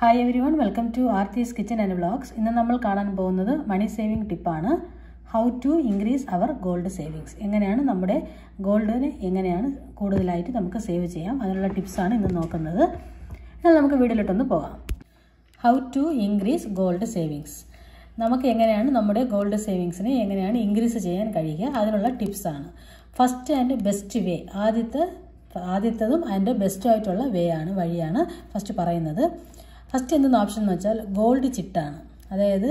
Hi every one welcome to Aarthi's kitchen and vlogs ഇന്ന് നമ്മൾ കാണാൻ പോകുന്നത് മണി സേവിങ് ടിപ്പാണ് how to increase our gold savings എങ്ങനെയാണ് നമ്മുടെ ഗോൾഡിന് എങ്ങനെയാണ് കൂടുതലായിട്ട് നമുക്ക് സേവ് ചെയ്യാം? അതിനുള്ള ടിപ്സാണ് ഇന്ന് നോക്കുന്നത്. എന്നാൽ നമുക്ക് വീട്ടിലോട്ടൊന്ന് പോകാം. How to increase gold savings നമുക്ക് എങ്ങനെയാണ് നമ്മുടെ ഗോൾഡ് സേവിങ്സിനെ എങ്ങനെയാണ് ഇൻക്രീസ് ചെയ്യാൻ കഴിയുക? അതിനുള്ള ടിപ്സാണ് ഫസ്റ്റ് ആൻഡ് ബെസ്റ്റ് വേ ആദ്യത്തെ ആദ്യത്തതും അതിന്റെ ബെസ്റ്റുമായിട്ടുള്ള വേ ആണ് വഴിയാണ് ഫസ്റ്റ് പറയുന്നത്. ഫസ്റ്റ് എന്തെന്ന് ഓപ്ഷൻ എന്ന് വെച്ചാൽ ഗോൾഡ് ചിട്ടാണ്. അതായത്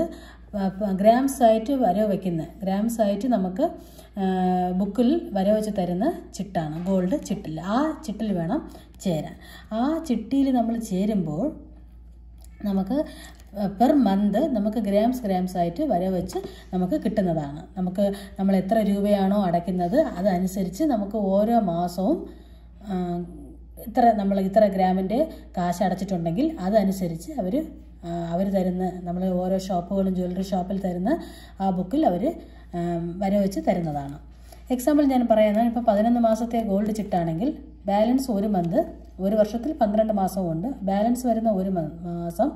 ഗ്രാംസ് ആയിട്ട് വരവ് വയ്ക്കുന്ന ഗ്രാംസ് ആയിട്ട് നമുക്ക് ബുക്കിൽ വരവ് വെച്ച് തരുന്ന ചിട്ടാണ്. ഗോൾഡ് ചിട്ടിൽ ആ ചിട്ടിൽ വേണം ചേരാൻ. ആ ചിട്ടിയിൽ നമ്മൾ ചേരുമ്പോൾ നമുക്ക് പെർ മന്ത് നമുക്ക് ഗ്രാംസ് ഗ്രാംസ് ആയിട്ട് വര വെച്ച് നമുക്ക് കിട്ടുന്നതാണ്. നമുക്ക് നമ്മൾ എത്ര രൂപയാണോ അടയ്ക്കുന്നത് അതനുസരിച്ച് നമുക്ക് ഓരോ മാസവും ഇത്ര നമ്മൾ ഇത്ര ഗ്രാമിന്റെ കാശ് അടച്ചിട്ടുണ്ടെങ്കിൽ അതനുസരിച്ച് അവർ അവർ തരുന്ന നമ്മൾ ഓരോ ഷോപ്പുകളും ജ്വല്ലറി ഷോപ്പിൽ തരുന്ന ആ ബുക്കിൽ അവർ വരവെച്ച് തരുന്നതാണ്. എക്സാമ്പിൾ ഞാൻ പറയുന്നത് ഇപ്പോൾ പതിനൊന്ന് മാസത്തെ ഗോൾഡ് ചിട്ടാണെങ്കിൽ ബാലൻസ് ഒരു മന്ത് ഒരു വർഷത്തിൽ പന്ത്രണ്ട് മാസമുണ്ട് ബാലൻസ് വരുന്ന ഒരു മാസം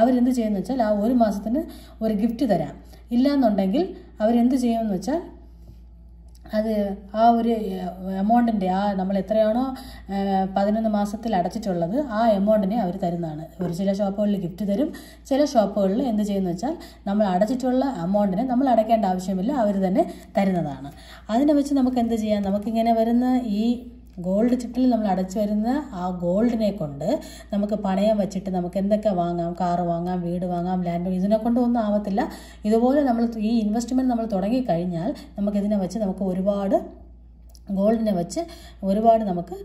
അവരെന്ത് ചെയ്യുമെന്ന് വെച്ചാൽ ആ ഒരു മാസത്തിന് ഒരു ഗിഫ്റ്റ് തരാം. ഇല്ലയെന്നുണ്ടെങ്കിൽ അവരെന്ത് ചെയ്യുമെന്ന് വെച്ചാൽ അത് ആ ഒരു എമൗണ്ടിന്റെ ആ നമ്മൾ എത്രയാണോ പതിനൊന്ന് മാസത്തിൽ അടച്ചിട്ടുള്ളത് ആ എമൗണ്ടിനെ അവർ തരുന്നതാണ്. ഒരു ചില ഷോപ്പുകളിൽ ഗിഫ്റ്റ് തരും. ചില ഷോപ്പുകളിൽ എന്ത് ചെയ്യുന്നു വെച്ചാൽ നമ്മൾ അടച്ചിട്ടുള്ള എമൗണ്ടിനെ നമ്മൾ അടയ്ക്കേണ്ട ആവശ്യമില്ല അവർ തന്നെ തരുന്നതാണ്. അതിനെ വെച്ച് നമുക്ക് എന്ത് ചെയ്യാം? നമുക്കിങ്ങനെ വരുന്ന ഈ ഗോൾഡ് ചിട്ടിൽ നമ്മൾ അടച്ചു വരുന്ന ആ ഗോൾഡിനെ കൊണ്ട് നമുക്ക് പണയം വെച്ചിട്ട് നമുക്ക് എന്തൊക്കെ വാങ്ങാം കാറ് വാങ്ങാം വീട് വാങ്ങാം ലാൻഡ് ഇതിനെ കൊണ്ട് ഒന്നും ആവത്തില്ല. ഇതുപോലെ നമ്മൾ ഈ ഇൻവെസ്റ്റ്മെന്റ് നമ്മൾ തുടങ്ങിക്കഴിഞ്ഞാൽ നമുക്കിതിനെ വെച്ച് നമുക്ക് ഒരുപാട് ഗോൾഡിനെ വെച്ച് ഒരുപാട് നമുക്ക്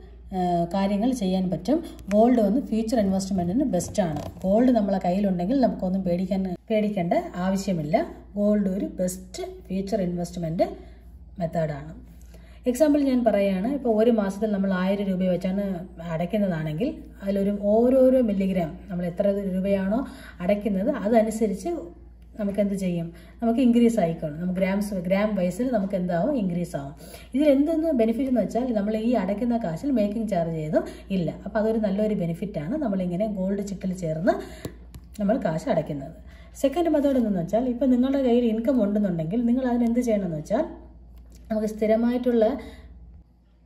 കാര്യങ്ങൾ ചെയ്യാൻ പറ്റും. ഗോൾഡ് വന്ന് ഫ്യൂച്ചർ ഇൻവെസ്റ്റ്മെന്റിന് ബെസ്റ്റാണ് ഗോൾഡ് നമ്മളെ കയ്യിലുണ്ടെങ്കിൽ നമുക്കൊന്നും പേടിക്കാൻ പേടിക്കേണ്ട ആവശ്യമില്ല. ഗോൾഡ് ഒരു ബെസ്റ്റ് ഫ്യൂച്ചർ ഇൻവെസ്റ്റ്മെന്റ് മെത്തേഡാണ് എക്സാമ്പിൾ ഞാൻ പറയുകയാണ് ഇപ്പോൾ ഒരു മാസത്തിൽ നമ്മൾ ആയിരം രൂപ വെച്ചാണ് അടയ്ക്കുന്നതാണെങ്കിൽ അതിലൊരു ഓരോരോ മില്ലിഗ്രാം നമ്മൾ എത്ര രൂപയാണോ അടയ്ക്കുന്നത് അതനുസരിച്ച് നമുക്ക് എന്ത് ചെയ്യും? നമുക്ക് ഇൻക്രീസ് ആയിക്കോളും. നമുക്ക് ഗ്രാംസ് ഗ്രാം വൈസിൽ നമുക്ക് എന്താവും? ഇൻക്രീസ് ആവും. ഇതിൽ എന്തെന്ന് ബെനിഫിറ്റ് എന്ന് വെച്ചാൽ നമ്മൾ ഈ അടയ്ക്കുന്ന കാശിൽ മേക്കിംഗ് ചാർജ് ചെയ്തും ഇല്ല. അപ്പോൾ അതൊരു നല്ലൊരു ബെനിഫിറ്റാണ് നമ്മളിങ്ങനെ ഗോൾഡ് ചിട്ടിൽ ചേർന്ന് നമ്മൾ കാശ് അടയ്ക്കുന്നത്. സെക്കൻഡ് മെത്തേഡ് എന്ന് വെച്ചാൽ ഇപ്പോൾ നിങ്ങളുടെ കയ്യിൽ ഇൻകം ഉണ്ടെന്നുണ്ടെങ്കിൽ നിങ്ങൾ അതിനെന്ത് ചെയ്യണമെന്ന് വെച്ചാൽ നമുക്ക് സ്ഥിരമായിട്ടുള്ള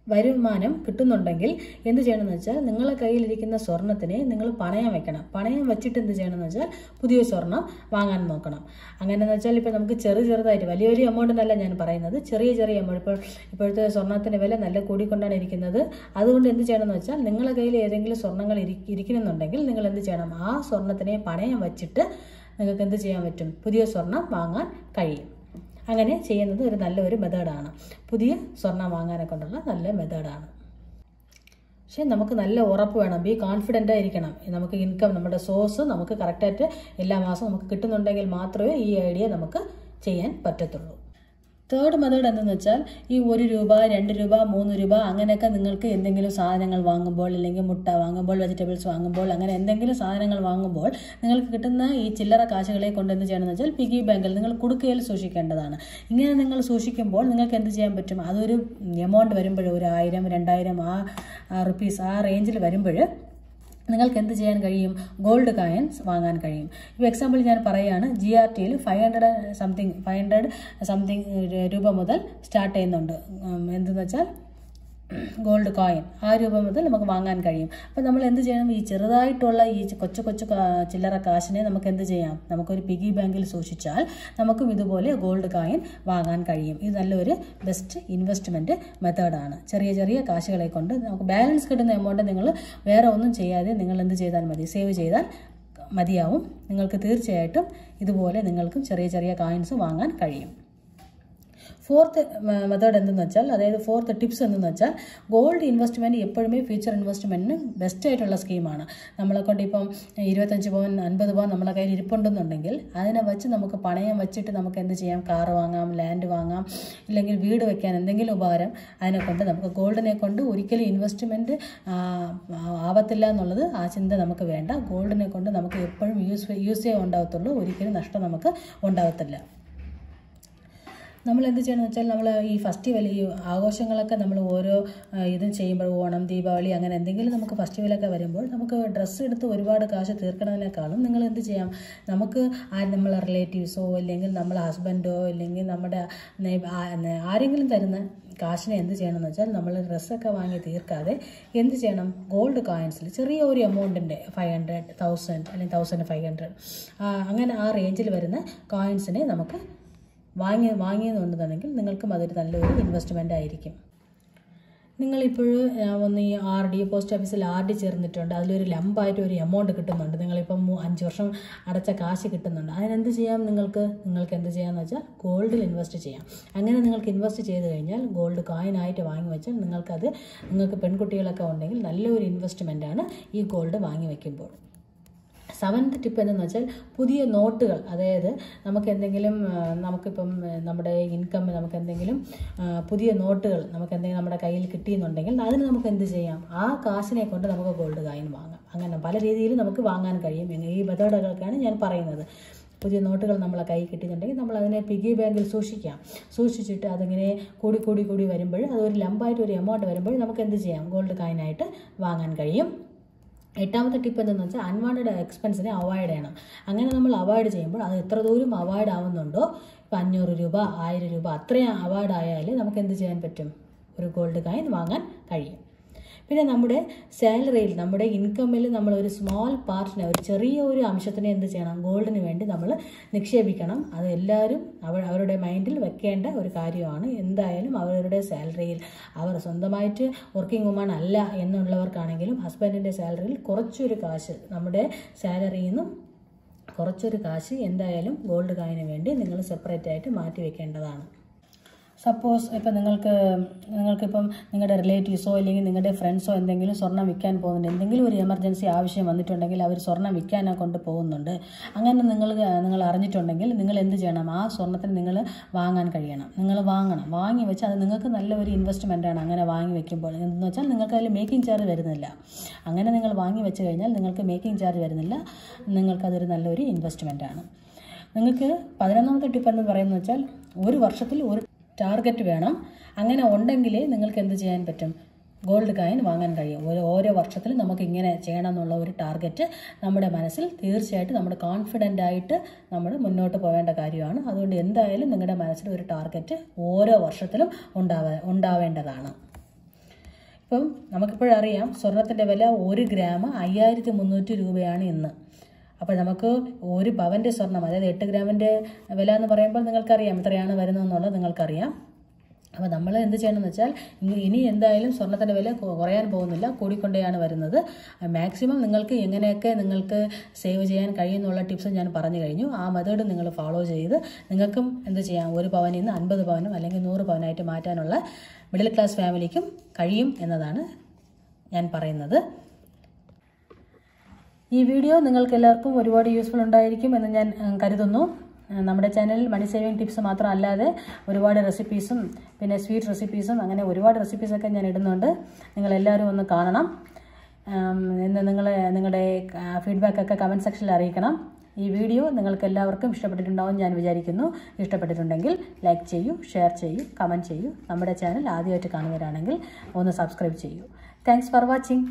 വരുമാനം കിട്ടുന്നുണ്ടെങ്കിൽ എന്ത് ചെയ്യണമെന്ന് വെച്ചാൽ നിങ്ങളെ കയ്യിലിരിക്കുന്ന സ്വർണത്തിനെ നിങ്ങൾ പണയം വെക്കണം. പണയം വെച്ചിട്ട് എന്ത് ചെയ്യണമെന്ന് വെച്ചാൽ പുതിയ സ്വർണം വാങ്ങാൻ നോക്കണം. അങ്ങനെയെന്ന് വെച്ചാൽ ഇപ്പോൾ നമുക്ക് ചെറു ചെറുതായിട്ട് വലിയ വലിയ എമൗണ്ട് എന്നല്ല ഞാൻ പറയുന്നത്. ചെറിയ ചെറിയ എമൗണ്ട് ഇപ്പോൾ ഇപ്പോഴത്തെ സ്വർണത്തിന്റെ വില നല്ല കൂടിക്കൊണ്ടാണ് ഇരിക്കുന്നത്. അതുകൊണ്ട് എന്ത് ചെയ്യണമെന്ന് വെച്ചാൽ നിങ്ങളെ കയ്യിൽ ഏതെങ്കിലും സ്വർണങ്ങൾ ഇരിക്കുന്നുണ്ടെങ്കിൽ നിങ്ങൾ എന്ത് ചെയ്യണം? ആ സ്വർണത്തിനെ പണയം വച്ചിട്ട് നിങ്ങൾക്ക് എന്ത് ചെയ്യാൻ പറ്റും? പുതിയ സ്വർണം വാങ്ങാൻ കഴിയും. അങ്ങനെ ചെയ്യുന്നത് ഒരു നല്ലൊരു മെത്തേഡാണ്. പുതിയ സ്വർണം വാങ്ങാനെ കൊണ്ടുള്ള നല്ല മെത്തേഡാണ്. പക്ഷേ നമുക്ക് നല്ല ഉറപ്പ് വേണം. ബി കോൺഫിഡന്റ് ആയിരിക്കണം. നമുക്ക് ഇൻകം നമ്മുടെ സോഴ്സ് നമുക്ക് കറക്റ്റായിട്ട് എല്ലാ മാസവും നമുക്ക് കിട്ടുന്നുണ്ടെങ്കിൽ മാത്രമേ ഈ ഐഡിയ നമുക്ക് ചെയ്യാൻ പറ്റത്തുള്ളൂ. തേർഡ് മെത്തേഡ് എന്തെന്ന് വെച്ചാൽ ഈ ഒരു രൂപ രണ്ട് രൂപ മൂന്ന് രൂപ അങ്ങനെയൊക്കെ നിങ്ങൾക്ക് എന്തെങ്കിലും സാധനങ്ങൾ വാങ്ങുമ്പോൾ അല്ലെങ്കിൽ മുട്ട വാങ്ങുമ്പോൾ വെജിറ്റബിൾസ് വാങ്ങുമ്പോൾ അങ്ങനെ എന്തെങ്കിലും സാധനങ്ങൾ വാങ്ങുമ്പോൾ നിങ്ങൾക്ക് കിട്ടുന്ന ഈ ചില്ലറ കാശുകളെ കൊണ്ട് എന്ത് ചെയ്യണമെന്ന് വെച്ചാൽ പിഗി ബാങ്കിൽ നിങ്ങൾ കുടുക്കയിൽ സൂക്ഷിക്കേണ്ടതാണ്. ഇങ്ങനെ നിങ്ങൾ സൂക്ഷിക്കുമ്പോൾ നിങ്ങൾക്ക് എന്ത് ചെയ്യാൻ പറ്റും? അതൊരു എമൗണ്ട് വരുമ്പോൾ ഒരു ആയിരം രണ്ടായിരം ആ റുപ്പീസ് ആ റേഞ്ചിൽ വരുമ്പോൾ നിങ്ങൾക്ക് എന്ത് ചെയ്യാൻ കഴിയും? ഗോൾഡ് കോയിൻസ് വാങ്ങാൻ കഴിയും. ഇപ്പോൾ എക്സാമ്പിൾ ഞാൻ പറയുകയാണ് ജി ആർ ടിയിൽ five hundred something five hundred something രൂപ മുതൽ സ്റ്റാർട്ട് ചെയ്യുന്നുണ്ട്. എന്തെന്ന് വെച്ചാൽ ഗോൾഡ് കോയിൻ ആ രൂപ മുതൽ നമുക്ക് വാങ്ങാൻ കഴിയും. അപ്പോൾ നമ്മൾ എന്ത് ചെയ്യണം? ഈ ചെറുതായിട്ടുള്ള ഈ കൊച്ചു കൊച്ചു ചില്ലറ കാശിനെ നമുക്ക് എന്ത് ചെയ്യാം? നമുക്കൊരു പിഗി ബാങ്കിൽ സൂക്ഷിച്ചാൽ നമുക്കും ഇതുപോലെ ഗോൾഡ് കോയിൻ വാങ്ങാൻ കഴിയും. ഇത് നല്ലൊരു ബെസ്റ്റ് ഇൻവെസ്റ്റ്മെന്റ് മെത്തേഡാണ് ചെറിയ ചെറിയ കാശുകളെ കൊണ്ട് നമുക്ക് ബാലൻസ് കിട്ടുന്ന എമൗണ്ട് നിങ്ങൾ വേറെ ഒന്നും ചെയ്യാതെ നിങ്ങൾ എന്ത് ചെയ്താൽ മതി? സേവ് ചെയ്താൽ മതിയാവും. നിങ്ങൾക്ക് തീർച്ചയായിട്ടും ഇതുപോലെ നിങ്ങൾക്കും ചെറിയ ചെറിയ കോയിൻസ് വാങ്ങാൻ കഴിയും. ഫോർത്ത് മെത്തേഡ് എന്തെന്ന് വെച്ചാൽ അതായത് ഫോർത്ത് ടിപ്സ് എന്തെന്ന് വെച്ചാൽ ഗോൾഡ് ഇൻവെസ്റ്റ്മെന്റ് എപ്പോഴുമേ ഫ്യൂച്ചർ ഇൻവെസ്റ്റ്മെന്റിന് ബെസ്റ്റ് ആയിട്ടുള്ള സ്കീമാണ് നമ്മളെ കൊണ്ട് ഇപ്പം ഇരുപത്തഞ്ച് പവൻ അൻപത് പവൻ നമ്മളെ കയ്യിൽ ഇരിപ്പുണ്ടെന്നുണ്ടെങ്കിൽ അതിനെ വെച്ച് നമുക്ക് പണയം വെച്ചിട്ട് നമുക്ക് എന്ത് ചെയ്യാം? കാർ വാങ്ങാം ലാൻഡ് വാങ്ങാം ഇല്ലെങ്കിൽ വീട് വെക്കാൻ എന്തെങ്കിലും ഉപകാരം അതിനെ കൊണ്ട് നമുക്ക് ഗോൾഡിനെ കൊണ്ട് ഒരിക്കലും ഇൻവെസ്റ്റ്മെന്റ് ആവത്തില്ല എന്നുള്ളത് ആ ചിന്ത നമുക്ക് വേണ്ട. ഗോൾഡിനെ കൊണ്ട് നമുക്ക് എപ്പോഴും യൂസ് യൂസേ ഉണ്ടാകത്തുള്ളൂ ഒരിക്കലും നഷ്ടം നമുക്ക് ഉണ്ടാകത്തില്ല നമ്മൾ എന്ത് ചെയ്യണമെന്ന് വെച്ചാൽ നമ്മൾ ഈ ഫെസ്റ്റിവൽ ഈ ആഘോഷങ്ങളൊക്കെ നമ്മൾ ഓരോ ഇതും ചെയ്യുമ്പോൾ ഓണം ദീപാവലി അങ്ങനെ എന്തെങ്കിലും നമുക്ക് ഫെസ്റ്റിവലൊക്കെ വരുമ്പോൾ നമുക്ക് ഡ്രസ്സ് എടുത്ത് ഒരുപാട് കാശ് തീർക്കണതിനേക്കാളും നിങ്ങൾ എന്ത് ചെയ്യാം? നമുക്ക് നമ്മളെ റിലേറ്റീവ്സോ അല്ലെങ്കിൽ നമ്മളെ ഹസ്ബൻഡോ അല്ലെങ്കിൽ നമ്മുടെ ആരെങ്കിലും തരുന്ന കാശിനെ എന്ത് ചെയ്യണമെന്ന് വെച്ചാൽ നമ്മൾ ഡ്രസ്സൊക്കെ വാങ്ങി തീർക്കാതെ എന്ത് ചെയ്യണം? ഗോൾഡ് കോയിൻസിൽ ചെറിയ ഒരു എമൗണ്ടിന്റെ ഫൈവ് ഹൺഡ്രഡ് തൗസൻഡ് അല്ലെങ്കിൽ തൗസൻഡ് ഫൈവ് ഹൺഡ്രഡ് അങ്ങനെ ആ റേഞ്ചിൽ വരുന്ന കോയിൻസിനെ നമുക്ക് വാങ്ങി വാങ്ങിയെന്നുണ്ടെന്നുണ്ടെങ്കിൽ നിങ്ങൾക്കും അതൊരു നല്ലൊരു ഇൻവെസ്റ്റ്മെന്റ് ആയിരിക്കും. നിങ്ങളിപ്പോൾ ഒന്ന് ഈ ആർ ഡി പോസ്റ്റ് ഓഫീസിൽ ആർ ഡി ചേർന്നിട്ടുണ്ട്. അതിലൊരു ലംബായിട്ട് ഒരു എമൗണ്ട് കിട്ടുന്നുണ്ട്. നിങ്ങളിപ്പം അഞ്ച് വർഷം അടച്ച കാശ് കിട്ടുന്നുണ്ട്. അതിനെന്ത് ചെയ്യാം നിങ്ങൾക്ക്? നിങ്ങൾക്ക് എന്ത് ചെയ്യാമെന്ന് വെച്ചാൽ ഗോൾഡിൽ ഇൻവെസ്റ്റ് ചെയ്യാം. അങ്ങനെ നിങ്ങൾക്ക് ഇൻവെസ്റ്റ് ചെയ്ത് കഴിഞ്ഞാൽ ഗോൾഡ് കോയിനായിട്ട് വാങ്ങി വെച്ചാൽ നിങ്ങൾക്കത് നിങ്ങൾക്ക് പെൺകുട്ടികളൊക്കെ ഉണ്ടെങ്കിൽ നല്ലൊരു ഇൻവെസ്റ്റ്മെന്റാണ് ഈ ഗോൾഡ് വാങ്ങി വയ്ക്കുമ്പോൾ സെവൻത്ത് ടിപ്പ് എന്തെന്ന് വെച്ചാൽ പുതിയ നോട്ടുകൾ. അതായത് നമുക്ക് എന്തെങ്കിലും നമുക്കിപ്പം നമ്മുടെ ഇൻകം നമുക്ക് എന്തെങ്കിലും പുതിയ നോട്ടുകൾ നമുക്ക് എന്തെങ്കിലും നമ്മുടെ കയ്യിൽ കിട്ടിയെന്നുണ്ടെങ്കിൽ അതിന് നമുക്ക് എന്ത് ചെയ്യാം? ആ കാശിനെ കൊണ്ട് നമുക്ക് ഗോൾഡ് കായിൻ വാങ്ങാം. അങ്ങനെ പല രീതിയിൽ നമുക്ക് വാങ്ങാൻ കഴിയും. ഈ മെത്തേഡുകൾക്കാണ് ഞാൻ പറയുന്നത്. പുതിയ നോട്ടുകൾ നമ്മളെ കൈ കിട്ടിയിട്ടുണ്ടെങ്കിൽ നമ്മൾ അതിനെ പിഗി ബാങ്കിൽ സൂക്ഷിക്കാം. സൂക്ഷിച്ചിട്ട് അതിങ്ങനെ കൂടി കൂടി കൂടി വരുമ്പോൾ അതൊരു ലംബായിട്ട് ഒരു എമൗണ്ട് വരുമ്പോൾ നമുക്ക് എന്ത് ചെയ്യാം ഗോൾഡ് കായിനായിട്ട് വാങ്ങാൻ കഴിയും. എട്ടാമത്തെ ടിപ്പ് എന്തെന്ന് വെച്ചാൽ അൺവാണ്ടഡ് എക്സ്പെൻസിനെ അവോയ്ഡ് ചെയ്യണം. അങ്ങനെ നമ്മൾ അവോയ്ഡ് ചെയ്യുമ്പോൾ അത് എത്ര ദൂരം അവോയ്ഡ് ആവുന്നുണ്ടോ? ഇപ്പം അഞ്ഞൂറ് രൂപ ആയിരം രൂപ അത്രയും അവോയ്ഡ് ആയാൽ നമുക്ക് എന്ത് ചെയ്യാൻ പറ്റും? ഒരു ഗോൾഡ് കോയിൻ വാങ്ങാൻ കഴിയും. പിന്നെ നമ്മുടെ സാലറിയിൽ നമ്മുടെ ഇൻകമ്മിൽ നമ്മൾ ഒരു സ്മോൾ പാർട്ടിനെ ഒരു ചെറിയ ഒരു അംശത്തിനെ എന്ത് ചെയ്യണം? ഗോൾഡിന് വേണ്ടി നമ്മൾ നിക്ഷേപിക്കണം. അത് എല്ലാവരും അവർ അവരുടെ മൈൻഡിൽ വെക്കേണ്ട ഒരു കാര്യമാണ്. എന്തായാലും അവരുടെ സാലറിയിൽ അവർ സ്വന്തമായിട്ട് വർക്കിംഗ് വുമൺ അല്ല എന്നുള്ളവർക്കാണെങ്കിലും ഹസ്ബൻഡിന്റെ സാലറിയിൽ കുറച്ചൊരു കാശ് നമ്മുടെ സാലറിയിൽ നിന്നും കുറച്ചൊരു കാശ് എന്തായാലും ഗോൾഡ് കായിന് വേണ്ടി നിങ്ങൾ സെപ്പറേറ്റ് ആയിട്ട് മാറ്റി വെക്കേണ്ടതാണ്. സപ്പോസ് ഇപ്പം നിങ്ങൾക്ക് നിങ്ങൾക്കിപ്പം നിങ്ങളുടെ റിലേറ്റീവ്സോ അല്ലെങ്കിൽ നിങ്ങളുടെ ഫ്രണ്ട്സോ എന്തെങ്കിലും സ്വർണം വിൽക്കാൻ പോകുന്നുണ്ട്. എന്തെങ്കിലും ഒരു എമർജൻസി ആവശ്യം വന്നിട്ടുണ്ടെങ്കിൽ അവർ സ്വർണം വിൽക്കാനാ കൊണ്ട് പോകുന്നുണ്ട്. അങ്ങനെ നിങ്ങൾ നിങ്ങൾ അറിഞ്ഞിട്ടുണ്ടെങ്കിൽ നിങ്ങൾ എന്ത് ചെയ്യണം? ആ സ്വർണത്തിന് നിങ്ങൾ വാങ്ങാൻ കഴിയണം. നിങ്ങൾ വാങ്ങണം. വാങ്ങി വെച്ച് അത് നിങ്ങൾക്ക് നല്ലൊരു ഇൻവെസ്റ്റ്മെന്റ് ആണ് അങ്ങനെ വാങ്ങി വെക്കുമ്പോൾ. എന്ന് വെച്ചാൽ നിങ്ങൾക്ക് അതിൽ മേക്കിംഗ് ചാർജ് വരുന്നില്ല. അങ്ങനെ നിങ്ങൾ വാങ്ങി വെച്ച് കഴിഞ്ഞാൽ നിങ്ങൾക്ക് മേക്കിംഗ് ചാർജ് വരുന്നില്ല. നിങ്ങൾക്കതൊരു നല്ലൊരു ഇൻവെസ്റ്റ്മെന്റ് ആണ്. നിങ്ങൾക്ക് പതിനൊന്നാമത്തെ ടിപ്പ് എന്ന് പറയുന്നത് വെച്ചാൽ ഒരു വർഷത്തിൽ ഒരു ടാർഗറ്റ് വേണം. അങ്ങനെ ഉണ്ടെങ്കിലേ നിങ്ങൾക്ക് എന്ത് ചെയ്യാൻ പറ്റും? ഗോൾഡ് കായൻ വാങ്ങാൻ കഴിയും. ഒരു ഓരോ വർഷത്തിലും നമുക്ക് ഇങ്ങനെ ചെയ്യണം എന്നുള്ള ഒരു ടാർഗറ്റ് നമ്മുടെ മനസ്സിൽ തീർച്ചയായിട്ടും നമ്മുടെ കോൺഫിഡന്റ് ആയിട്ട് നമ്മൾ മുന്നോട്ട് പോകേണ്ട കാര്യമാണ്. അതുകൊണ്ട് എന്തായാലും നിങ്ങളുടെ മനസ്സിൽ ഒരു ടാർഗറ്റ് ഓരോ വർഷത്തിലും ഉണ്ടാവ ഉണ്ടാവേണ്ടതാണ്. ഇപ്പം നമുക്കിപ്പോഴറിയാം സ്വർണത്തിന്റെ വില ഒരു ഗ്രാം അയ്യായിരത്തി മുന്നൂറ്റി രൂപയാണ് ഇന്ന്. അപ്പോൾ നമുക്ക് ഒരു പവന്റെ സ്വർണം അതായത് എട്ട് ഗ്രാമിന്റെ വില എന്ന് പറയുമ്പോൾ നിങ്ങൾക്കറിയാം എത്രയാണ് വരുന്നതെന്നുള്ളത് നിങ്ങൾക്കറിയാം. അപ്പോൾ നമ്മൾ എന്ത് ചെയ്യണമെന്ന് വെച്ചാൽ ഇനി- എന്തായാലും സ്വർണത്തിന്റെ വില കുറയാൻ പോകുന്നില്ല കൂടിക്കൊണ്ടേയാണ് വരുന്നത്. മാക്സിമം നിങ്ങൾക്ക് എങ്ങനെയൊക്കെ നിങ്ങൾക്ക് സേവ് ചെയ്യാൻ കഴിയുന്നുള്ള ടിപ്സ് ഞാൻ പറഞ്ഞു കഴിഞ്ഞു. ആ മെത്തേഡ് നിങ്ങൾ ഫോളോ ചെയ്ത് നിങ്ങൾക്കും എന്ത് ചെയ്യാം ഒരു പവനിൽ നിന്ന് അൻപത് പവനും അല്ലെങ്കിൽ നൂറ് പവനായിട്ട് മാറ്റാനുള്ള മിഡിൽ ക്ലാസ് ഫാമിലിക്കും കഴിയും എന്നതാണ് ഞാൻ പറയുന്നത്. ഈ വീഡിയോ നിങ്ങൾക്ക് എല്ലാവർക്കും ഒരുപാട് യൂസ്ഫുൾ ഉണ്ടായിരിക്കും എന്ന് ഞാൻ കരുതുന്നു. നമ്മുടെ ചാനലിൽ മണി സേവിങ് ടിപ്സ് മാത്രം അല്ലാതെ ഒരുപാട് റെസിപ്പീസും പിന്നെ സ്വീറ്റ് റെസിപ്പീസും അങ്ങനെ ഒരുപാട് റെസിപ്പീസൊക്കെ ഞാൻ ഇടുന്നുണ്ട്. നിങ്ങളെല്ലാവരും ഒന്ന് കാണണം. എന്ന് നിങ്ങൾ നിങ്ങളുടെ ഫീഡ്ബാക്കൊക്കെ കമന്റ് സെക്ഷനിൽ അറിയിക്കണം. ഈ വീഡിയോ നിങ്ങൾക്ക് എല്ലാവർക്കും ഇഷ്ടപ്പെട്ടിട്ടുണ്ടാവും ഞാൻ വിചാരിക്കുന്നു. ഇഷ്ടപ്പെട്ടിട്ടുണ്ടെങ്കിൽ ലൈക്ക് ചെയ്യൂ ഷെയർ ചെയ്യൂ കമന്റ് ചെയ്യൂ. നമ്മുടെ ചാനൽ ആദ്യമായിട്ട് കാണുന്നവരാണെങ്കിൽ ഒന്ന് സബ്സ്ക്രൈബ് ചെയ്യൂ. Thanks for watching